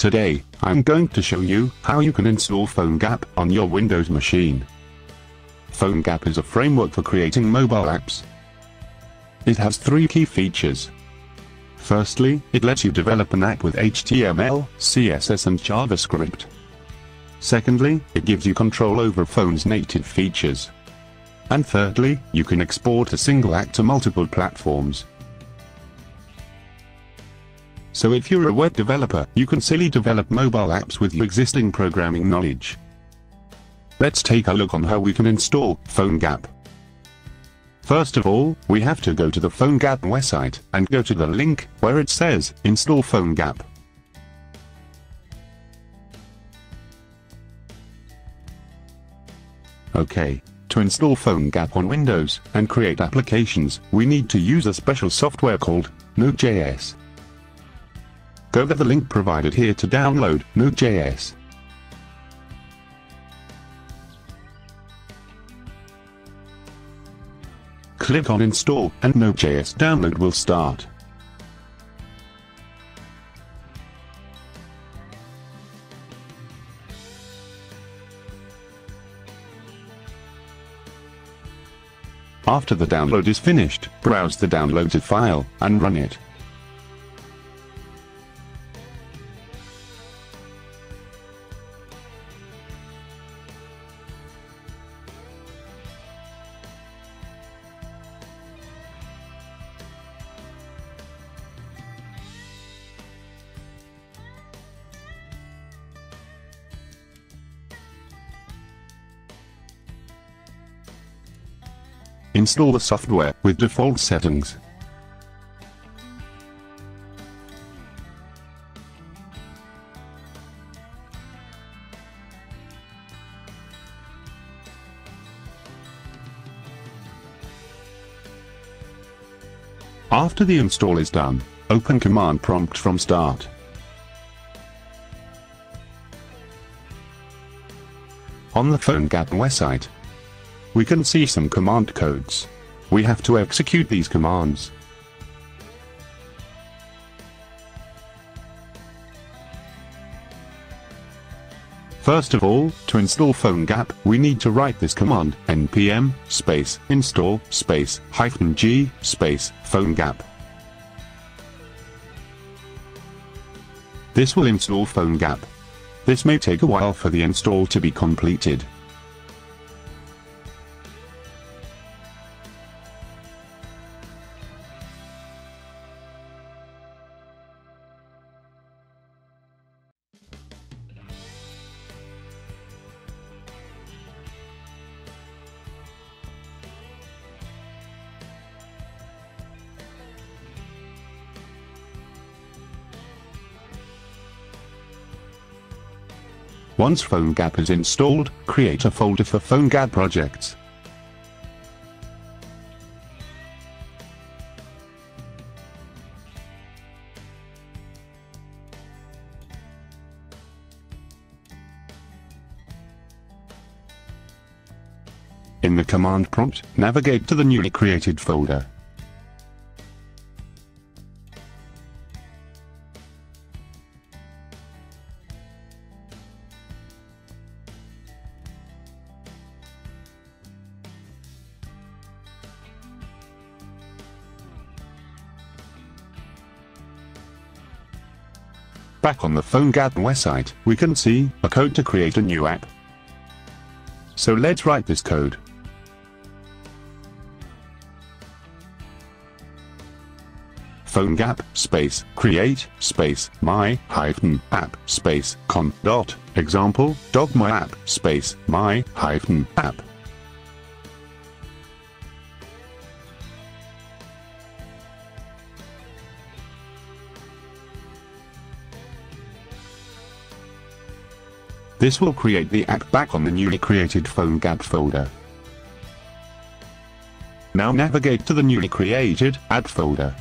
Today, I'm going to show you how you can install PhoneGap on your Windows machine. PhoneGap is a framework for creating mobile apps. It has three key features. Firstly, it lets you develop an app with HTML, CSS and JavaScript. Secondly, it gives you control over phone's native features. And thirdly, you can export a single app to multiple platforms. So if you're a web developer, you can silly develop mobile apps with your existing programming knowledge. Let's take a look on how we can install PhoneGap. First of all, we have to go to the PhoneGap website and go to the link where it says Install PhoneGap. Okay, to install PhoneGap on Windows and create applications, we need to use a special software called Node.js. Go to the link provided here to download Node.js. Click on Install and Node.js download will start. After the download is finished, browse the downloaded file and run it. Install the software with default settings. After the install is done, open command prompt from start. On the PhoneGap website, we can see some command codes. We have to execute these commands. First of all, to install PhoneGap, we need to write this command, npm, space, install, space, hyphen g, space, PhoneGap. This will install PhoneGap. This may take a while for the install to be completed. Once PhoneGap is installed, create a folder for PhoneGap projects. In the command prompt, navigate to the newly created folder. Back on the PhoneGap website, we can see a code to create a new app. So let's write this code. PhoneGap space create space my hyphen app space com dot example dog my app space my hyphen app This will create the app back on the newly created PhoneGap folder. Now navigate to the newly created app folder.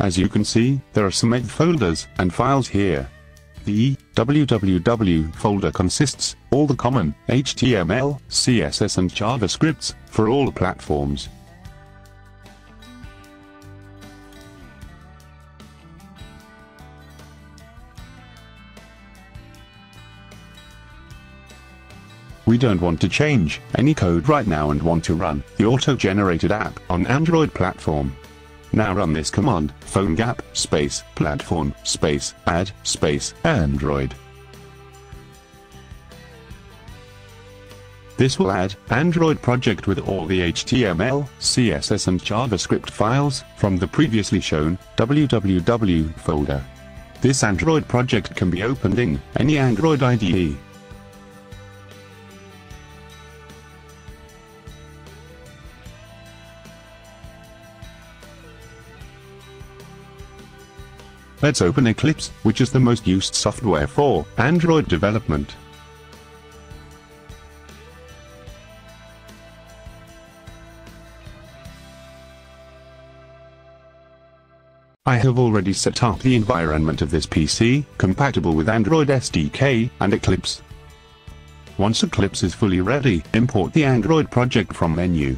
As you can see, there are some egg folders and files here. The www folder consists all the common HTML, CSS and JavaScripts for all platforms. We don't want to change any code right now and want to run the auto-generated app on Android platform. Now run this command, PhoneGap, space, platform, space, add, space, Android. This will add Android project with all the HTML, CSS and JavaScript files from the previously shown www folder. This Android project can be opened in any Android IDE. Let's open Eclipse, which is the most used software for Android development. I have already set up the environment of this PC, compatible with Android SDK and Eclipse. Once Eclipse is fully ready, import the Android project from menu.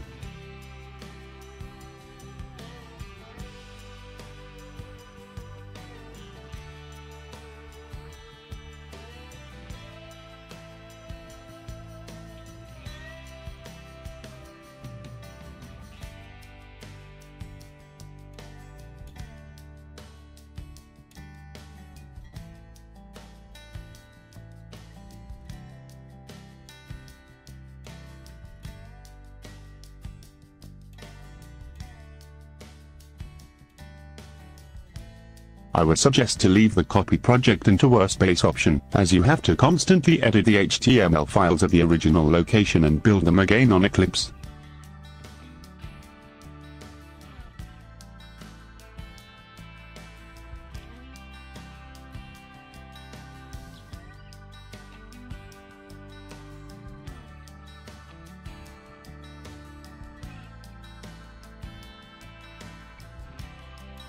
I would suggest to leave the copy project into workspace option, as you have to constantly edit the HTML files at the original location and build them again on Eclipse.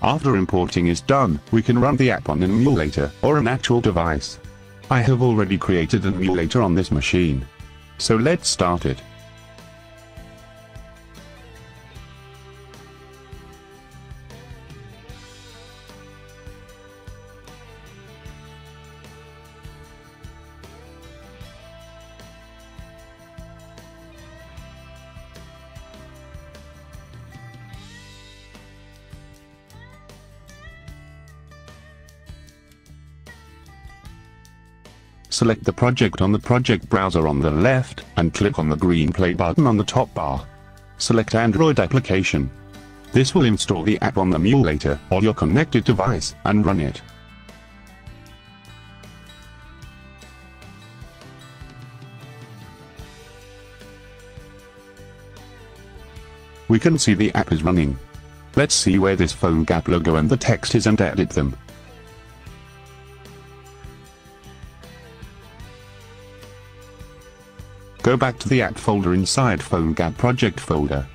After importing is done, we can run the app on an emulator or an actual device. I have already created an emulator on this machine. So let's start it. Select the project on the project browser on the left, and click on the green play button on the top bar. Select Android application. This will install the app on the emulator or your connected device, and run it. We can see the app is running. Let's see where this PhoneGap logo and the text is and edit them. Go back to the app folder inside PhoneGap project folder.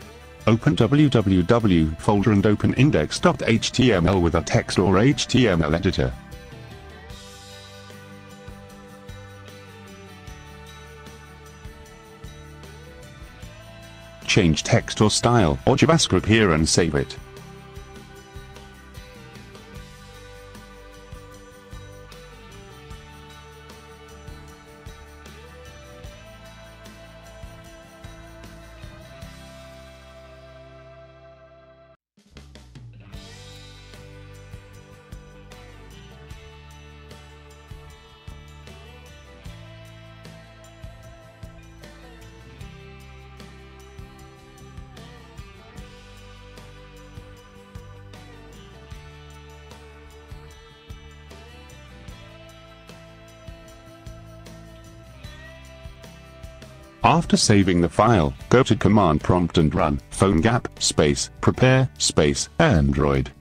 Open www folder and open index.html with a text or HTML editor. Change text or style or JavaScript here and save it. After saving the file, go to command prompt and run PhoneGap space prepare space Android.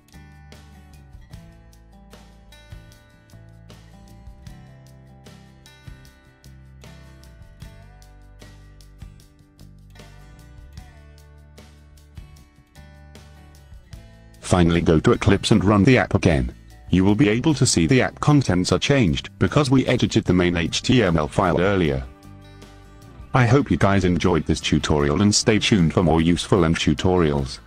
Finally go to Eclipse and run the app again. You will be able to see the app contents are changed because we edited the main HTML file earlier. I hope you guys enjoyed this tutorial and stay tuned for more useful and tutorials.